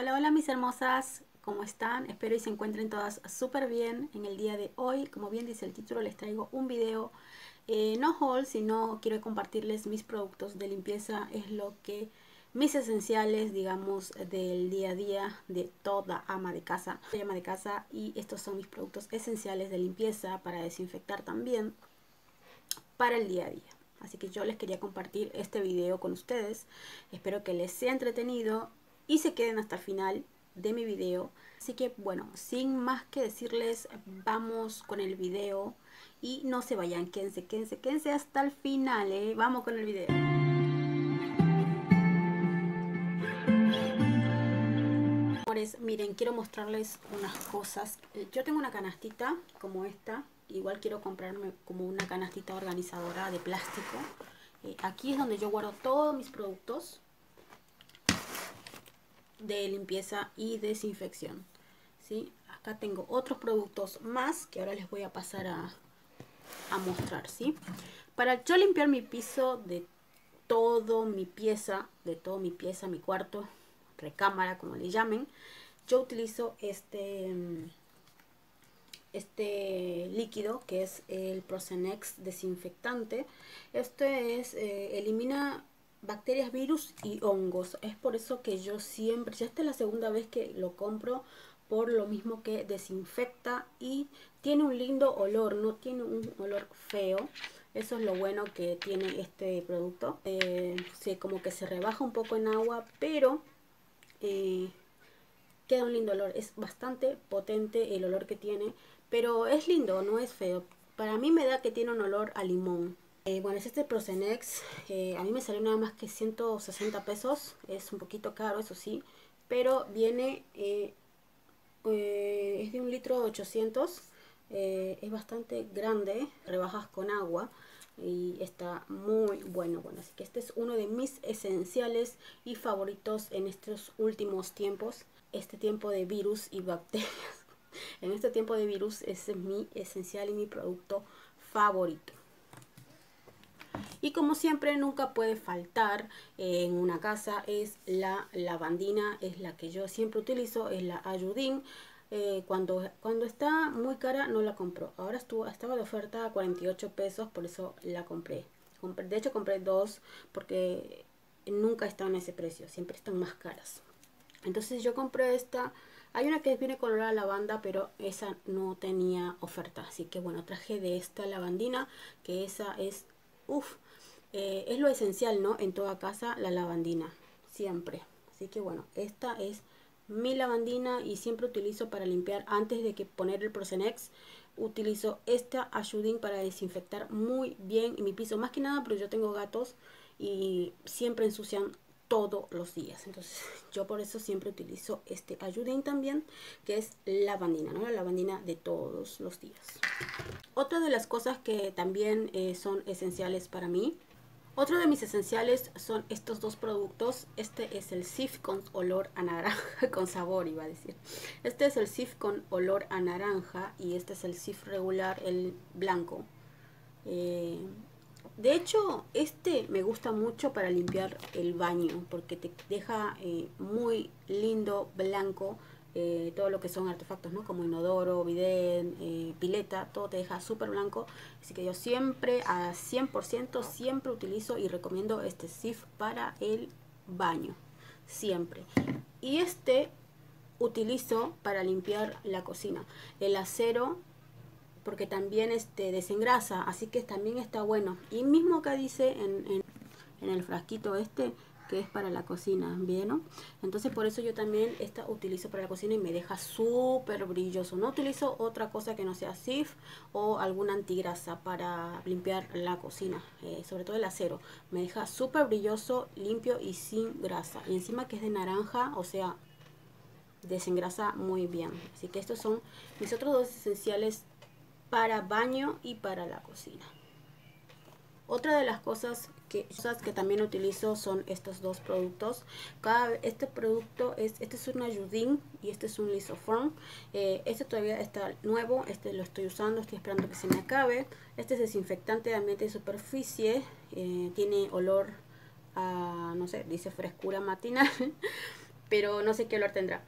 Hola, hola mis hermosas, ¿cómo están? Espero y se encuentren todas súper bien en el día de hoy. Como bien dice el título, les traigo un video, eh, no haul, sino quiero compartirles mis productos de limpieza. Es lo que mis esenciales, digamos, del día a día de toda ama de casa. Soy ama de casa y estos son mis productos esenciales de limpieza para desinfectar también para el día a día. Así que yo les quería compartir este video con ustedes. Espero que les sea entretenido y se queden hasta el final de mi video. Así que bueno, sin más que decirles, vamos con el video y no se vayan, quédense, quédense, quédense hasta el final, ¿eh? Vamos con el video. Miren, quiero mostrarles unas cosas. Yo tengo una canastita como esta, igual quiero comprarme como una canastita organizadora de plástico. Eh, aquí es donde yo guardo todos mis productos de limpieza y desinfección. ¿sí? Acá tengo otros productos más que ahora les voy a pasar a, a mostrar. Para yo limpiar mi piso de todo mi pieza, de todo mi pieza, mi cuarto, recámara, como le llamen, yo utilizo este, este líquido que es el Procenex desinfectante. Este es, eh, elimina bacterias, virus y hongos. Es por eso que yo siempre, ya esta es la segunda vez que lo compro, por lo mismo que desinfecta y tiene un lindo olor, no tiene un olor feo. Eso es lo bueno que tiene este producto. Eh, como que se rebaja un poco en agua, pero eh, queda un lindo olor. Es bastante potente el olor que tiene, pero es lindo, no es feo. Para mí me da que tiene un olor a limón. Eh, bueno, es este Procenex. Eh, a mí me salió nada más que 160 pesos. Es un poquito caro, eso sí. Pero viene... Eh, es de un litro 800. es bastante grande. Rebajas con agua. Y está muy bueno. Bueno, así que este es uno de mis esenciales y favoritos en estos últimos tiempos. Este tiempo de virus y bacterias. en este tiempo de virus ese es mi esencial y mi producto favorito. Y como siempre nunca puede faltar en una casa es la lavandina, es la que yo siempre utilizo, es la Ayudín. Eh, cuando, cuando está muy cara no la compro. Ahora estuvo, estaba de oferta a 48 pesos, por eso la compré. De hecho compré dos porque nunca están en ese precio, siempre están más caras. Entonces yo compré esta. Hay una que viene color a lavanda, pero esa no tenía oferta. Así que bueno, traje de esta lavandina, que esa es, uff, eh, es lo esencial, ¿no? En toda casa la lavandina, siempre. Así que bueno, esta es mi lavandina y siempre utilizo para limpiar antes de que poner el Procenex. Utilizo esta ayudín para desinfectar muy bien mi piso. Más que nada, pero yo tengo gatos y siempre ensucian todos los días. Entonces yo por eso siempre utilizo este ayudín también, que es lavandina, ¿no? La lavandina de todos los días. Otra de las cosas que también eh, son esenciales para mí otro de mis esenciales son estos dos productos. Este es el Sif con olor a naranja, con sabor iba a decir. Este es el Sif con olor a naranja y este es el Sif regular, el blanco. Eh, de hecho, este me gusta mucho para limpiar el baño porque te deja eh, muy lindo, blanco eh, todo lo que son artefactos, ¿no? Como inodoro, bidet, eh, pileta, todo te deja súper blanco. Así que yo siempre, a 100%, siempre utilizo y recomiendo este SIF para el baño. Siempre. Y este utilizo para limpiar la cocina. El acero porque también este desengrasa, así que también está bueno. Y mismo acá dice en, en el frasquito este, que es para la cocina, ¿bien? Entonces por eso yo también esta utilizo para la cocina y me deja súper brilloso. No utilizo otra cosa que no sea SIF o alguna antigrasa para limpiar la cocina, eh, sobre todo el acero. Me deja súper brilloso, limpio y sin grasa. Y encima que es de naranja, o sea, desengrasa muy bien. Así que estos son mis otros dos esenciales para baño y para la cocina. Otra de las cosas que, que también utilizo son estos dos productos. Este producto es, este es un ayudín y este es un lisoform. Eh, este todavía está nuevo, este lo estoy usando, estoy esperando que se me acabe. Este es desinfectante de ambiente de superficie, eh, tiene olor a, no sé, dice frescura matinal. pero no sé qué olor tendrá.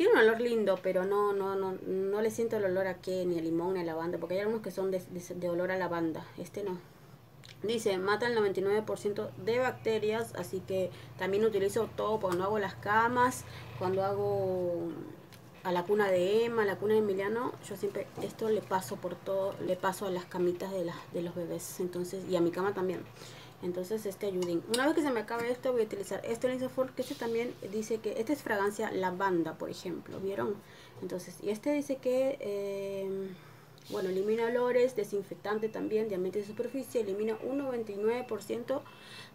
Tiene un olor lindo, pero no, no, no, no le siento el olor a qué, ni a limón, ni a lavanda, porque hay algunos que son de, de olor a lavanda. Este no. Dice, mata el 99% de bacterias, así que también utilizo todo cuando hago las camas, cuando hago a la cuna de Emma, a la cuna de Emiliano, yo siempre esto le paso por todo, le paso a las camitas de, las de los bebés, entonces, y a mi cama también. Entonces este ayudín. Una vez que se me acabe esto voy a utilizar este Lisofor que este también dice que este es fragancia lavanda, por ejemplo, ¿vieron? Entonces, y este dice que eh, bueno, elimina olores, desinfectante también de ambiente de superficie, elimina un 99%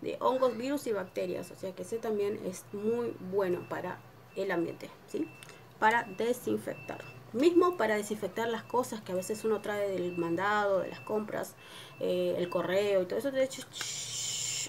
de hongos, virus y bacterias, o sea que ese también es muy bueno para el ambiente, ¿sí? Para desinfectar. Mismo para desinfectar las cosas que a veces uno trae del mandado, de las compras, eh, el correo y todo eso, de hecho,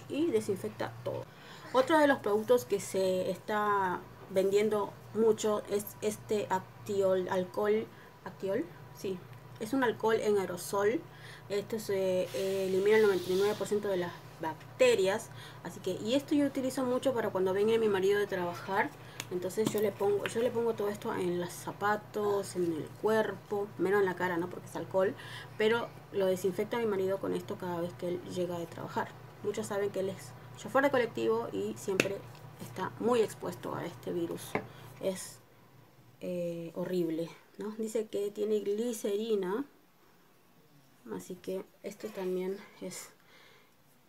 y desinfecta todo. Otro de los productos que se está vendiendo mucho es este actiol, alcohol, actiol, sí, es un alcohol en aerosol. Esto se eh, elimina el 99% de las bacterias. Así que, y esto yo utilizo mucho para cuando venga mi marido de trabajar. Entonces yo le pongo, yo le pongo todo esto en los zapatos, en el cuerpo, menos en la cara, ¿no? Porque es alcohol. Pero lo desinfecta mi marido con esto cada vez que él llega de trabajar. Muchos saben que él es chofer de colectivo y siempre está muy expuesto a este virus. Es eh, horrible. Dice que tiene glicerina. Así que esto también es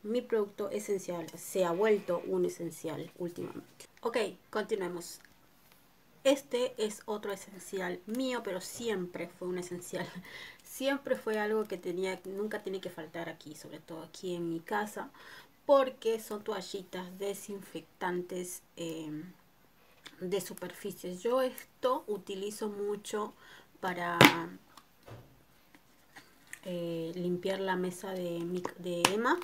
mi producto esencial. Se ha vuelto un esencial últimamente. Ok, continuemos. Este es otro esencial mío, pero siempre fue un esencial. Siempre fue algo que tenía, nunca tiene que faltar aquí, sobre todo aquí en mi casa, porque son toallitas desinfectantes. Eh, de superficies. Yo esto utilizo mucho para eh, limpiar la mesa de, de Emma,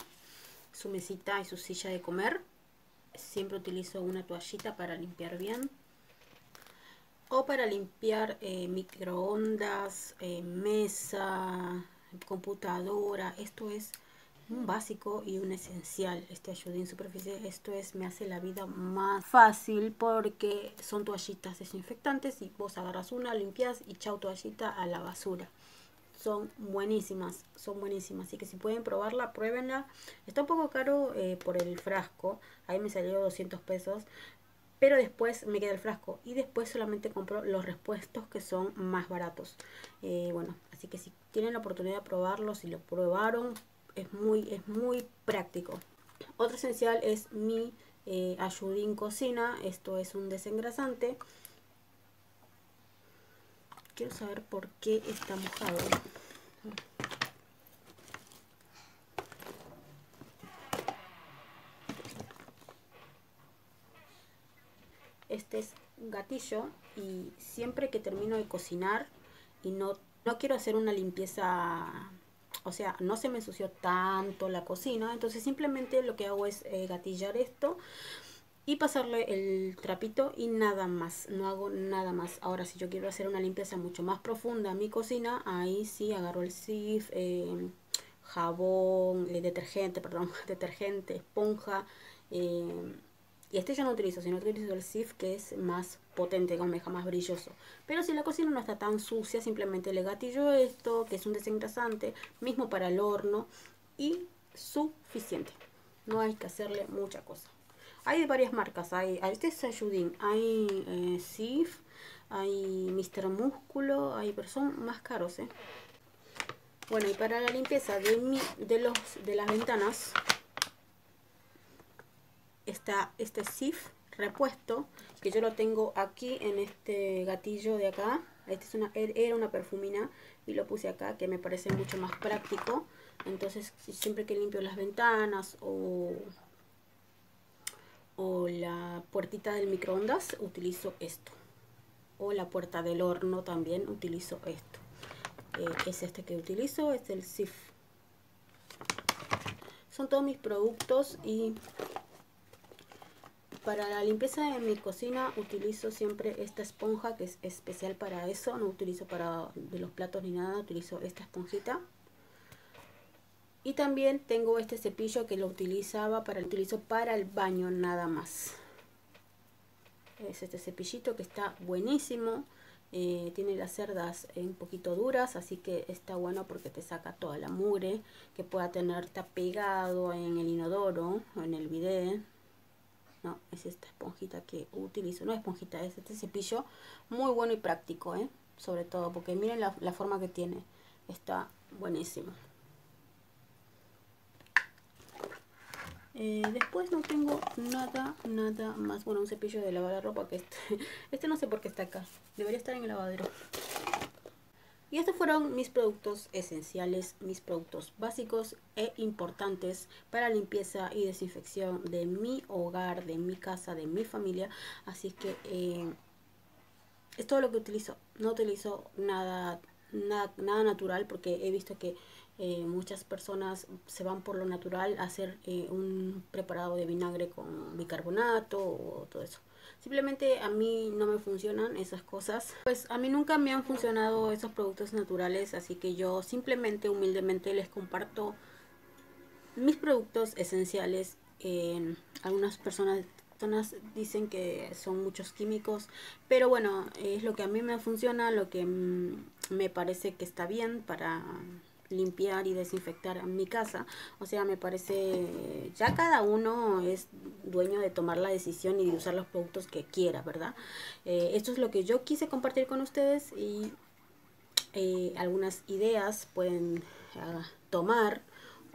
su mesita y su silla de comer. Siempre utilizo una toallita para limpiar bien. O para limpiar eh, microondas, eh, mesa, computadora. Esto es un básico y un esencial este ayudín superficie esto es me hace la vida más fácil porque son toallitas desinfectantes y vos agarras una limpias y chau toallita a la basura son buenísimas son buenísimas así que si pueden probarla pruébenla está un poco caro eh, por el frasco ahí me salió 200 pesos pero después me queda el frasco y después solamente compro los repuestos que son más baratos eh, bueno así que si tienen la oportunidad de probarlo si lo probaron es muy, es muy práctico. Otro esencial es mi eh, ayudín cocina. Esto es un desengrasante. Quiero saber por qué está mojado. Este es gatillo y siempre que termino de cocinar y no, no quiero hacer una limpieza o sea, no se me ensució tanto la cocina, entonces simplemente lo que hago es eh, gatillar esto y pasarle el trapito y nada más, no hago nada más. Ahora si yo quiero hacer una limpieza mucho más profunda en mi cocina, ahí sí agarro el sif, eh, jabón, eh, detergente, perdón, detergente, esponja, y este yo no utilizo, sino utilizo el SIF que es más potente, con meja más brilloso. Pero si la cocina no está tan sucia, simplemente le gatillo esto, que es un desengrasante, mismo para el horno, y suficiente. No hay que hacerle mucha cosa. Hay de varias marcas, hay, este es Ayudín, hay eh, SIF, hay Mr. Músculo, hay, pero son más caros, ¿eh? Bueno, y para la limpieza de, mi, de, los, de las ventanas, está este SIF repuesto que yo lo tengo aquí en este gatillo de acá este es una, er, era una perfumina y lo puse acá que me parece mucho más práctico entonces siempre que limpio las ventanas o, o la puertita del microondas utilizo esto o la puerta del horno también utilizo esto eh, es este que utilizo es el SIF son todos mis productos y para la limpieza de mi cocina utilizo siempre esta esponja que es especial para eso. No utilizo para de los platos ni nada, utilizo esta esponjita. Y también tengo este cepillo que lo utilizaba para, utilizo para el baño nada más. es este cepillito que está buenísimo. Eh, tiene las cerdas un poquito duras, así que está bueno porque te saca toda la mugre que pueda tener está pegado en el inodoro o en el bidet. No, es esta esponjita que utilizo. No esponjita, es este cepillo muy bueno y práctico, ¿eh? Sobre todo porque miren la forma que tiene. Está buenísimo. Eh, después no tengo nada, nada más. Bueno, un cepillo de lavar la ropa que este, este no sé por qué está acá. Debería estar en el lavadero. Y estos fueron mis productos esenciales, mis productos básicos e importantes para limpieza y desinfección de mi hogar, de mi casa, de mi familia. Así que eh, es todo lo que utilizo. No utilizo nada, nada, nada natural porque he visto que eh, muchas personas se van por lo natural a hacer eh, un preparado de vinagre con bicarbonato o todo eso. Simplemente a mí no me funcionan esas cosas. Pues a mí nunca me han funcionado esos productos naturales, así que yo simplemente humildemente les comparto mis productos esenciales. en algunas personas dicen que son muchos químicos, pero bueno, es lo que a mí me funciona, lo que me parece que está bien para limpiar y desinfectar mi casa. O sea, me parece, ya cada uno es dueño de tomar la decisión y de usar los productos que quiera, ¿verdad? Eh, esto es lo que yo quise compartir con ustedes y eh, algunas ideas pueden ah, tomar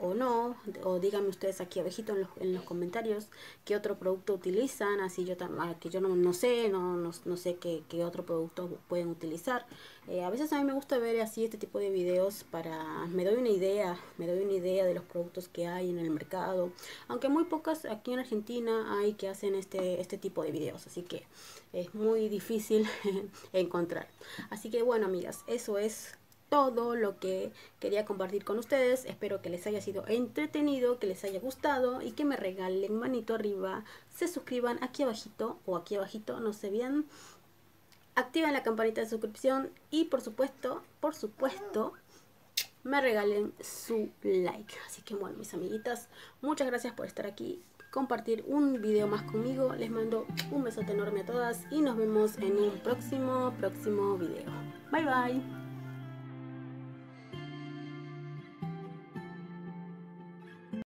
o no, o díganme ustedes aquí abajito en los, en los comentarios qué otro producto utilizan, así yo ah, que yo no, no sé, no, no, no sé qué, qué, otro producto pueden utilizar. Eh, a veces a mí me gusta ver así este tipo de videos para, me doy una idea, me doy una idea de los productos que hay en el mercado, aunque muy pocas aquí en Argentina hay que hacen este, este tipo de videos, así que es muy difícil encontrar. Así que bueno amigas, eso es todo lo que quería compartir con ustedes. Espero que les haya sido entretenido, que les haya gustado y que me regalen manito arriba, se suscriban aquí abajito o aquí abajito, no sé bien. Activen la campanita de suscripción y por supuesto, por supuesto, me regalen su like. Así que bueno, mis amiguitas, muchas gracias por estar aquí, compartir un video más conmigo. Les mando un besote enorme a todas y nos vemos en un próximo, próximo video. Bye bye.